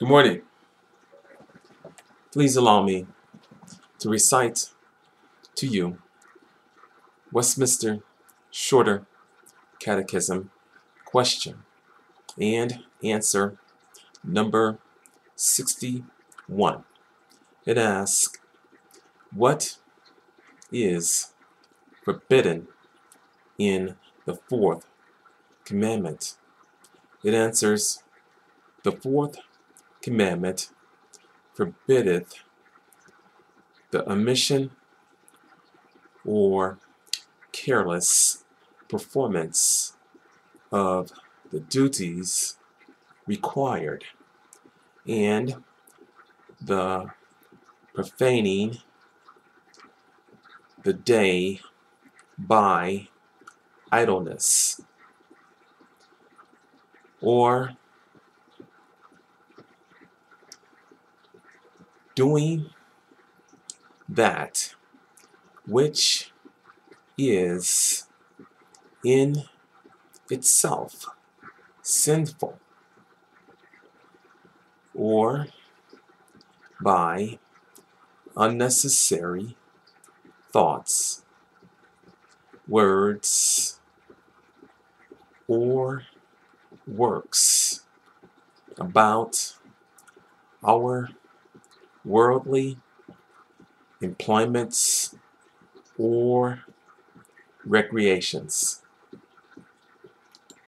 Good morning. Please allow me to recite to you Westminster Shorter Catechism question and answer number 61. It asks, What is forbidden in the fourth commandment? It answers, The fourth commandment forbiddeth the omission or careless performance of the duties required and the profaning the day by idleness or doing that which is in itself sinful or by unnecessary thoughts, words, or works about our worldly employments or recreations.